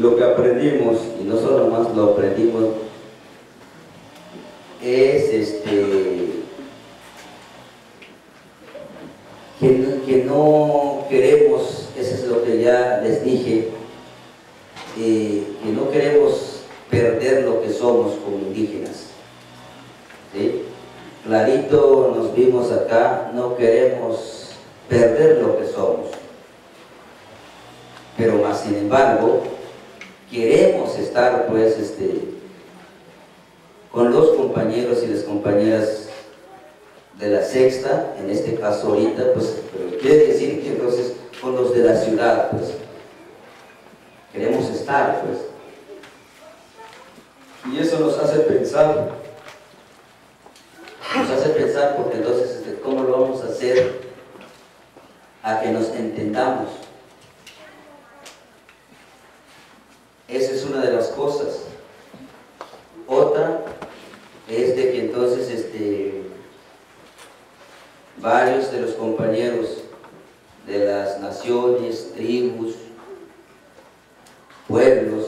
lo que aprendimos, y no solo más lo aprendimos, es este, que, no queremos, eso es lo que ya les dije, eh, que no queremos perder lo que somos como indígenas. Clarito nos vimos acá, no queremos perder lo que somos. Pero más sin embargo, queremos estar pues este, con los compañeros y las compañeras de la sexta, en este caso ahorita, pues quiere decir que entonces con los de la ciudad, pues queremos estar, pues. Y eso nos hace pensar, nos hace pensar porque entonces, este, ¿cómo lo vamos a hacer a que nos entendamos? Esa es una de las cosas. Otra es de que entonces este, varios de los compañeros de las naciones, tribus, pueblos,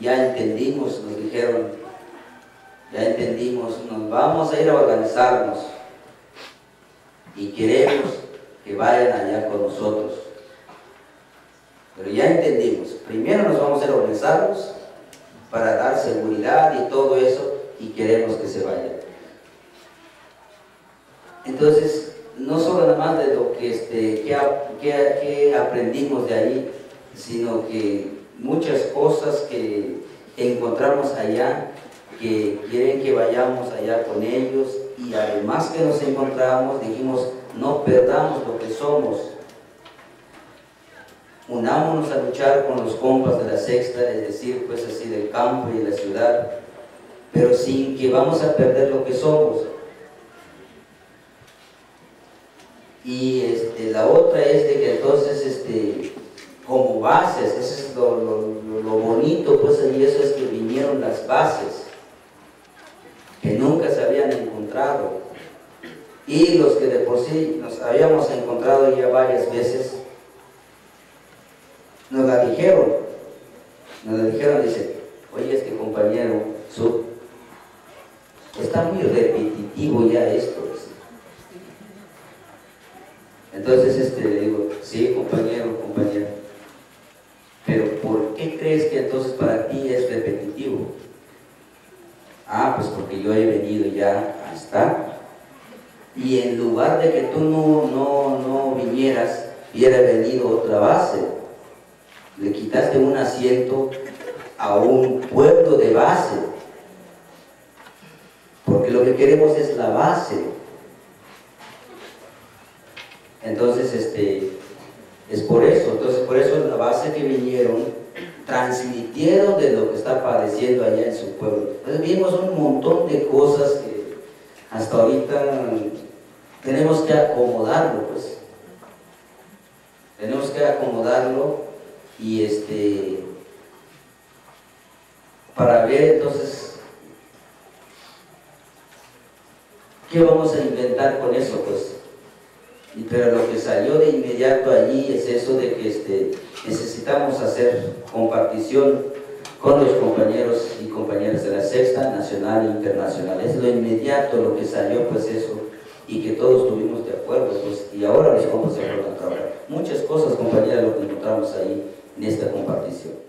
ya entendimos, nos dijeron, ya entendimos, nos vamos a ir a organizarnos y queremos que vayan allá con nosotros. Pero ya entendimos, primero nos vamos a ir a organizarnos para dar seguridad y todo eso y queremos que se vayan. Entonces, no solo nada más de lo que, este, que, aprendimos de ahí, sino que muchas cosas que encontramos allá, que quieren que vayamos allá con ellos y además que nos encontramos, dijimos, no perdamos lo que somos, unámonos a luchar con los compas de la sexta, es decir, pues así del campo y de la ciudad, pero sin que vamos a perder lo que somos. Y este, la otra es de que entonces, este, como bases, eso es lo, bonito, pues y eso es que vinieron las bases, que nunca se habían encontrado. Y los que de por sí nos habíamos encontrado ya varias veces, nos la dijeron, nos la dijeron, dice, oye, este compañero, su, está muy repetitivo ya esto. Entonces este, le digo, sí, compañero, compañero, pero ¿por qué crees que entonces para ti es repetitivo? Ah, pues porque yo he venido ya a estar. Y en lugar de que tú no, no, no vinieras, hubiera venido otra base. Le quitaste un asiento a un pueblo de base. Porque lo que queremos es la base. Entonces, este, es por eso, entonces por eso la base que vinieron, transmitieron de lo que está padeciendo allá en su pueblo. Entonces vimos un montón de cosas que hasta ahorita tenemos que acomodarlo, pues. Tenemos que acomodarlo y este, para ver entonces qué vamos a inventar con eso, pues pero lo que salió de inmediato allí es eso de que este, necesitamos hacer compartición con los compañeros y compañeras de la sexta, nacional e internacional. Es lo inmediato lo que salió, pues eso, y que todos estuvimos de acuerdo, pues, y ahora los vamos a trabajar. Muchas cosas, compañeras, lo que encontramos ahí en esta compartición.